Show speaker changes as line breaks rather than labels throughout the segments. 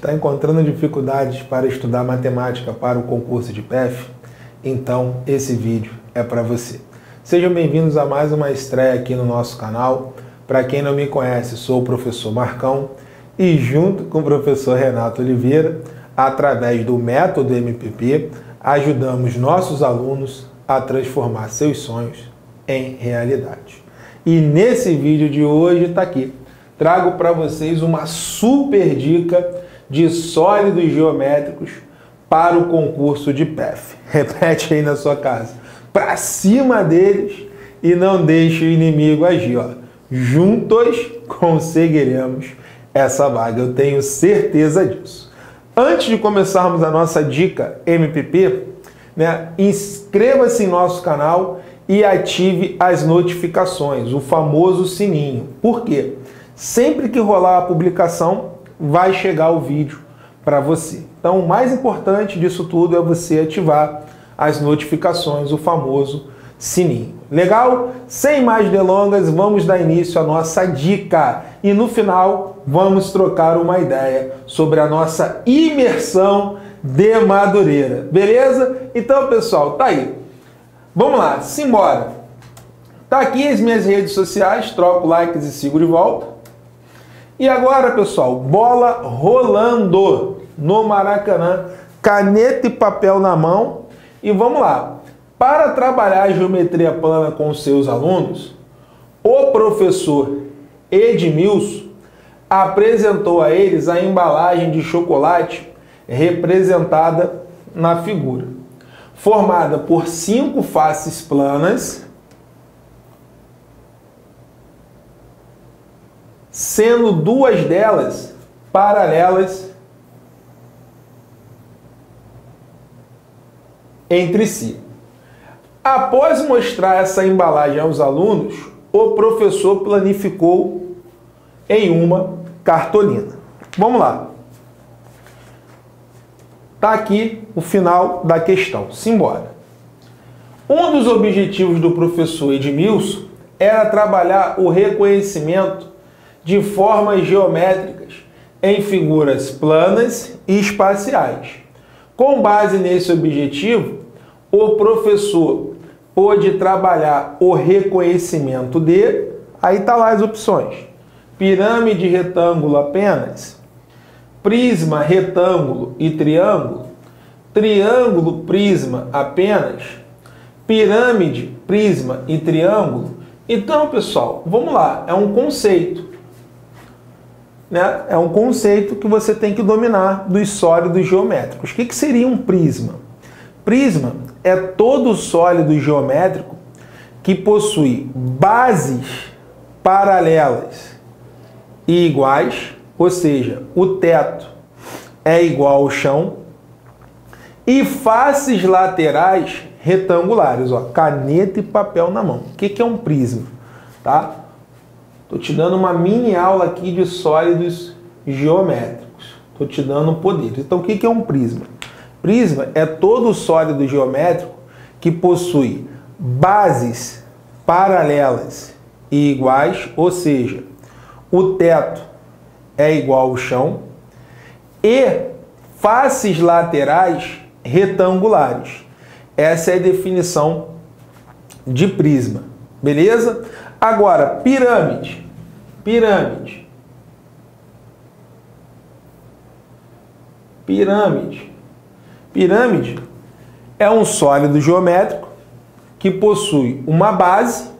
Está encontrando dificuldades para estudar matemática para o concurso de PEF? Então esse vídeo é para você. Sejam bem-vindos a mais uma estreia aqui no nosso canal. Para quem não me conhece, sou o professor Marcão e junto com o professor Renato Oliveira, através do método MPP, ajudamos nossos alunos a transformar seus sonhos em realidade. E nesse vídeo de hoje está aqui, trago para vocês uma super dica de sólidos geométricos para o concurso de PEF. Repete aí na sua casa. Para cima deles e não deixe o inimigo agir. Ó. Juntos conseguiremos essa vaga. Eu tenho certeza disso. Antes de começarmos a nossa dica MPP, né, inscreva-se em nosso canal e ative as notificações, o famoso sininho. Por quê? Sempre que rolar a publicação, vai chegar o vídeo para você. Então, o mais importante disso tudo é você ativar as notificações, o famoso sininho. Legal? Sem mais delongas, vamos dar início à nossa dica e no final vamos trocar uma ideia sobre a nossa imersão de Madureira. Beleza? Então, pessoal, tá aí. Vamos lá, simbora. Tá aqui as minhas redes sociais, troco likes e sigo de volta. E agora, pessoal, bola rolando no Maracanã, caneta e papel na mão. E vamos lá. Para trabalhar a geometria plana com seus alunos, o professor Edmilson apresentou a eles a embalagem de chocolate representada na figura, formada por cinco faces planas sendo duas delas paralelas entre si. Após mostrar essa embalagem aos alunos, o professor planificou em uma cartolina. Vamos lá. Está aqui o final da questão. Simbora. Um dos objetivos do professor Edmilson era trabalhar o reconhecimento de formas geométricas em figuras planas e espaciais. Com base nesse objetivo, o professor pôde trabalhar o reconhecimento de, aí está lá as opções, pirâmide retângulo apenas, prisma retângulo e triângulo, triângulo prisma apenas, pirâmide prisma e triângulo. Então, pessoal, vamos lá, é um conceito né, é um conceito que você tem que dominar dos sólidos geométricos. O que, que seria um prisma? Prisma é todo sólido geométrico que possui bases paralelas e iguais, ou seja, o teto é igual ao chão, e faces laterais retangulares, ó, caneta e papel na mão. O que, que é um prisma? Tá? Estou te dando uma mini aula aqui de sólidos geométricos. Estou te dando poder. Então, o que é um prisma? Prisma é todo sólido geométrico que possui bases paralelas e iguais, ou seja, o teto é igual ao chão e faces laterais retangulares. Essa é a definição de prisma. Beleza? Agora, pirâmide. Pirâmide. Pirâmide. Pirâmide é um sólido geométrico que possui uma base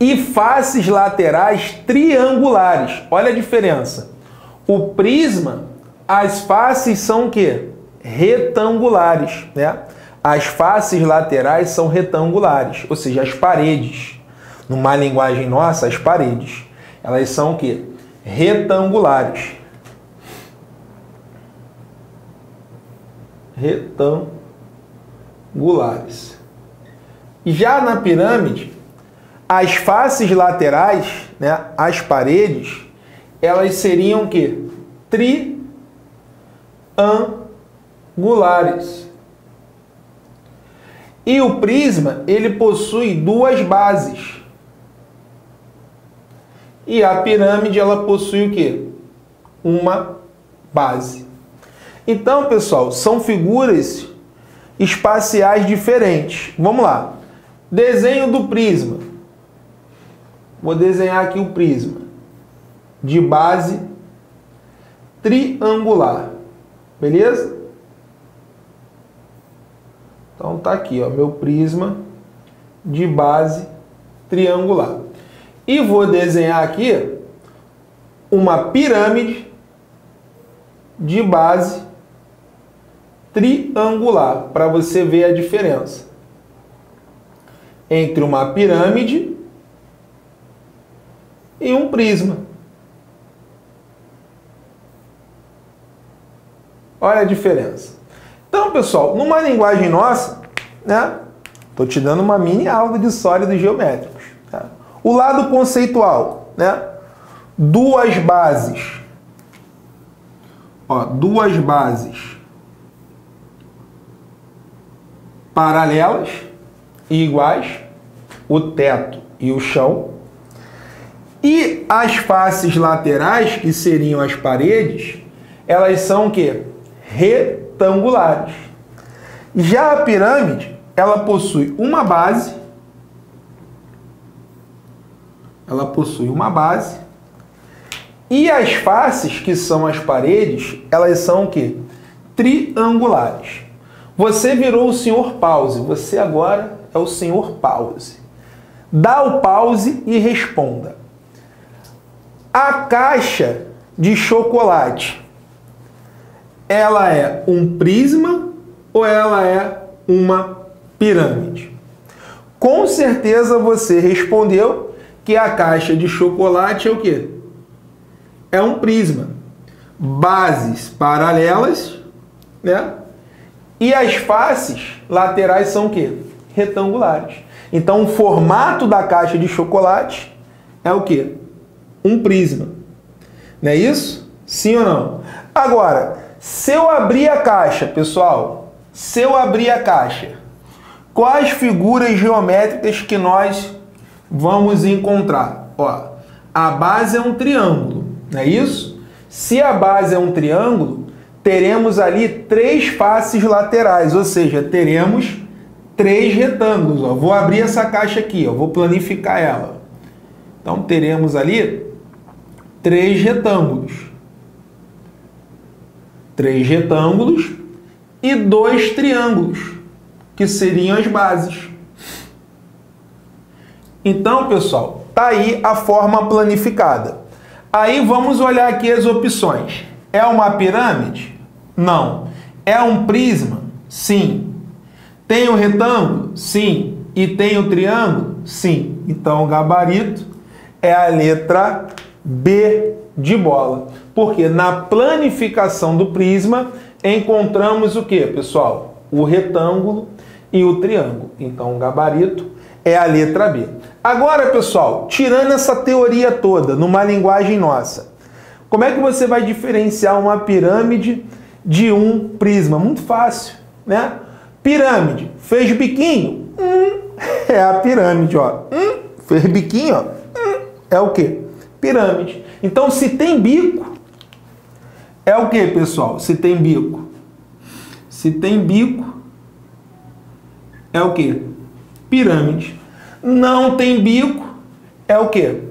e faces laterais triangulares. Olha a diferença. O prisma, as faces são o quê? Retangulares, né? As faces laterais são retangulares, ou seja, as paredes numa linguagem nossa, as paredes. Elas são o quê? Retangulares. Retangulares. Já na pirâmide, as faces laterais, né, as paredes, elas seriam o quê? Triangulares. E o prisma, ele possui duas bases. E a pirâmide ela possui o quê? Uma base. Então, pessoal, são figuras espaciais diferentes. Vamos lá. Desenho do prisma. Vou desenhar aqui o prisma de base triangular. Beleza? Então tá aqui, ó, meu prisma de base triangular. E vou desenhar aqui uma pirâmide de base triangular, para você ver a diferença entre uma pirâmide e um prisma. Olha a diferença. Então, pessoal, numa linguagem nossa, né? Estou te dando uma mini aula de sólidos geométricos. Tá? O lado conceitual, né? Duas bases. Ó, duas bases paralelas e iguais, o teto e o chão. E as faces laterais, que seriam as paredes, elas são o quê? Retangulares. Já a pirâmide, ela possui uma base, ela possui uma base, e as faces, que são as paredes, elas são o quê? Triangulares. Você virou o senhor pause, você agora é o senhor pause. Dá o pause e responda. A caixa de chocolate, ela é um prisma ou ela é uma pirâmide? Com certeza você respondeu que a caixa de chocolate é o quê? É um prisma. Bases paralelas, né? E as faces laterais são o quê? Retangulares. Então o formato da caixa de chocolate é o quê? Um prisma. Não é isso? Sim ou não? Agora, se eu abrir a caixa, pessoal, se eu abrir a caixa, quais figuras geométricas que nós vamos encontrar? Ó, a base é um triângulo, não é isso? Se a base é um triângulo, teremos ali três faces laterais, ou seja, teremos três retângulos. Ó. Vou abrir essa caixa aqui, ó. vou planificar ela. Então teremos ali três retângulos. Três retângulos e dois triângulos, que seriam as bases. Então, pessoal, tá aí a forma planificada. Aí vamos olhar aqui as opções. É uma pirâmide? Não. É um prisma? Sim. Tem um retângulo? Sim. E tem um triângulo? Sim. Então o gabarito é a letra B de bola. Porque na planificação do prisma encontramos o que, pessoal? O retângulo e o triângulo. Então o gabarito é a letra B. Agora, pessoal, tirando essa teoria toda numa linguagem nossa, como é que você vai diferenciar uma pirâmide de um prisma. Muito fácil, né? Pirâmide. Fez biquinho? Hum, é a pirâmide, ó. Hum, fez biquinho, ó. Hum, é o quê? Pirâmide. Então, se tem bico, é o que, pessoal? Se tem bico. Se tem bico, é o que? Pirâmide. Não tem bico, é o que?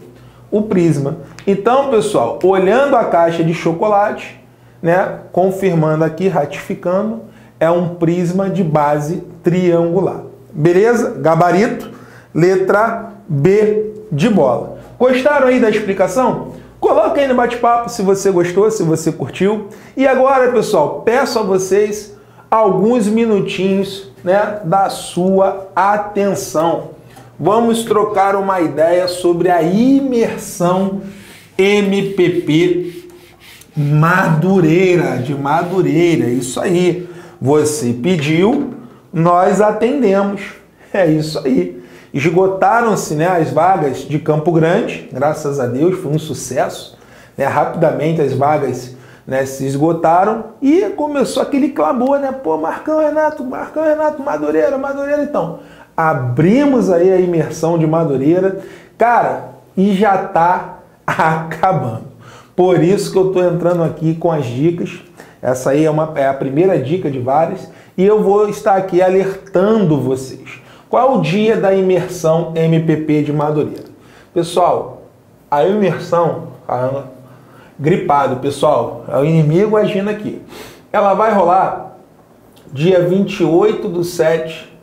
O prisma. Então, pessoal, olhando a caixa de chocolate, né, confirmando aqui, ratificando, é um prisma de base triangular. Beleza? Gabarito, letra B de bola. Gostaram aí da explicação? Coloca aí no bate-papo se você gostou, se você curtiu. E agora, pessoal, peço a vocês alguns minutinhos né, da sua atenção. Vamos trocar uma ideia sobre a imersão MPP Madureira, de Madureira, isso aí. Você pediu, nós atendemos. É isso aí. Esgotaram-se né, as vagas de Campo Grande, graças a Deus, foi um sucesso. Né? Rapidamente as vagas né, se esgotaram e começou aquele clamor, né? Pô, Marcão Renato, Marcão Renato, Madureira, Madureira, então. Abrimos aí a imersão de Madureira, cara, e já tá acabando. Por isso que eu estou entrando aqui com as dicas. Essa aí é, uma, é a primeira dica de várias. E eu vou estar aqui alertando vocês. Qual é o dia da imersão MPP de Madureira? Pessoal, a imersão, caramba, gripado, pessoal, é o inimigo agindo aqui. Ela vai rolar dia 28 do 7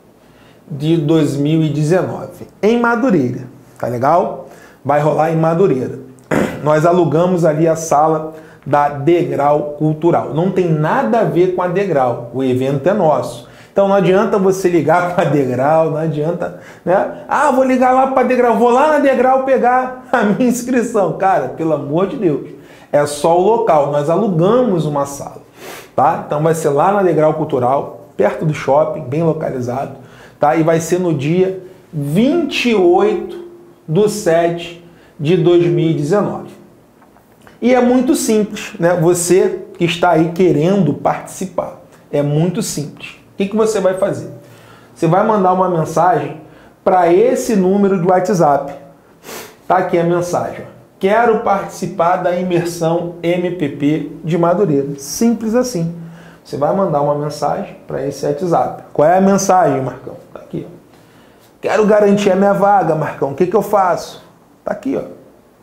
de 2019, em Madureira, tá legal? Vai rolar em Madureira. Nós alugamos ali a sala da Degrau Cultural. Não tem nada a ver com a Degrau, o evento é nosso. Então não adianta você ligar para a Degrau, não adianta, né? Ah, vou ligar lá para a Degrau, vou lá na Degrau pegar a minha inscrição. Cara, pelo amor de Deus, é só o local, nós alugamos uma sala, tá? Então vai ser lá na Degrau Cultural, perto do shopping, bem localizado, tá? E vai ser no dia 28 do 7 de 2019. E é muito simples, né? Você que está aí querendo participar, é muito simples. O que, que você vai fazer? Você vai mandar uma mensagem para esse número do WhatsApp. Tá aqui a mensagem. Quero participar da imersão MPP de Madureira. Simples assim. Você vai mandar uma mensagem para esse WhatsApp. Qual é a mensagem, Marcão? Quero garantir a minha vaga, Marcão. O que, que eu faço? Tá aqui, ó.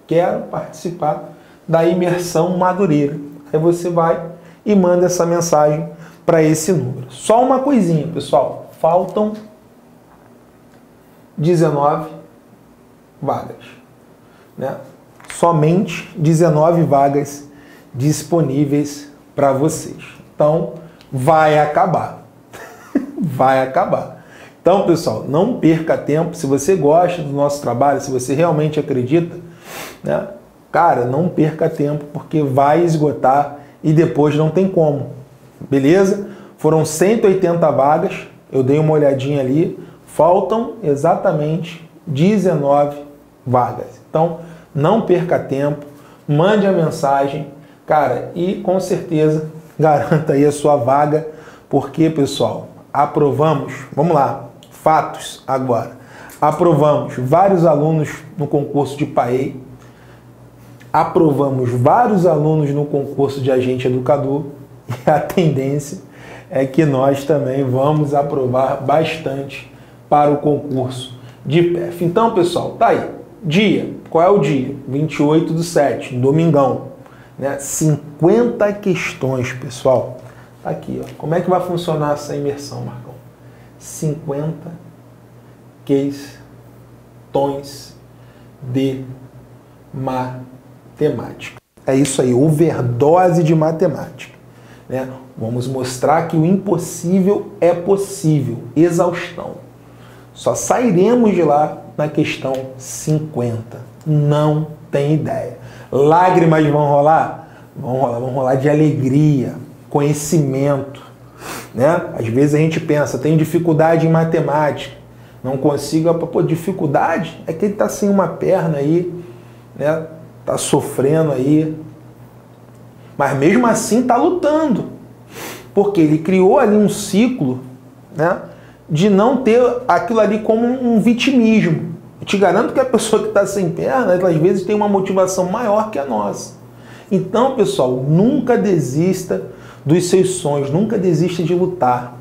Quero participar da imersão Madureira. Aí você vai e manda essa mensagem para esse número. Só uma coisinha, pessoal. Faltam 19 vagas. Né? Somente 19 vagas disponíveis para vocês. Então, vai acabar. vai acabar. Então, pessoal, não perca tempo. Se você gosta do nosso trabalho, se você realmente acredita, né? Cara, não perca tempo, porque vai esgotar e depois não tem como. Beleza? Foram 180 vagas, eu dei uma olhadinha ali, faltam exatamente 19 vagas. Então, não perca tempo, mande a mensagem, cara, e com certeza garanta aí a sua vaga, porque, pessoal, aprovamos, vamos lá, fatos agora. Aprovamos vários alunos no concurso de PAEI, aprovamos vários alunos no concurso de agente educador e a tendência é que nós também vamos aprovar bastante para o concurso de PEF. Então, pessoal, tá aí. Dia, qual é o dia? 28 do 7, domingão. Né? 50 questões, pessoal. Tá aqui, ó. Como é que vai funcionar essa imersão, Marcão? 50 questões de matemática. É isso aí, overdose de matemática. Né? Vamos mostrar que o impossível é possível. Exaustão. Só sairemos de lá na questão 50. Não tem ideia. Lágrimas vão rolar? Vão rolar, vão rolar de alegria, conhecimento. Né? Às vezes a gente pensa, tem dificuldade em matemática, não consigo. Pô, dificuldade é que ele está sem uma perna aí, né? Tá sofrendo aí, mas mesmo assim está lutando, porque ele criou ali um ciclo, né? De não ter aquilo ali como um vitimismo. Eu te garanto que a pessoa que está sem perna, às vezes tem uma motivação maior que a nossa. Então, pessoal, nunca desista dos seus sonhos, nunca desista de lutar.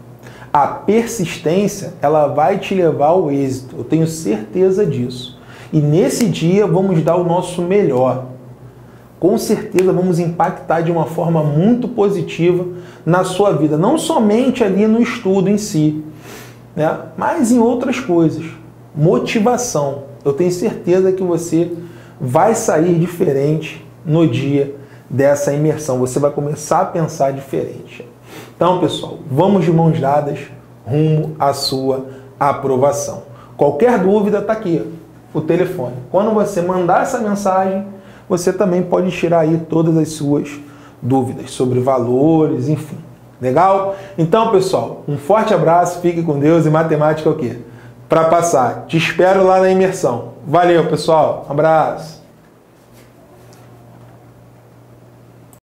A persistência, ela vai te levar ao êxito, eu tenho certeza disso. E nesse dia vamos dar o nosso melhor. Com certeza vamos impactar de uma forma muito positiva na sua vida, não somente ali no estudo em si, né? mas em outras coisas. Motivação. Eu tenho certeza que você vai sair diferente no dia dessa imersão. Você vai começar a pensar diferente. Então, pessoal, vamos de mãos dadas rumo à sua aprovação. Qualquer dúvida está aqui, o telefone. Quando você mandar essa mensagem, você também pode tirar aí todas as suas dúvidas sobre valores, enfim. Legal? Então, pessoal, um forte abraço, fique com Deus e matemática é o quê? Para passar. Te espero lá na imersão. Valeu, pessoal. Um abraço.